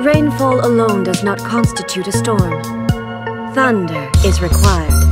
Rainfall alone does not constitute a storm. Thunder is required.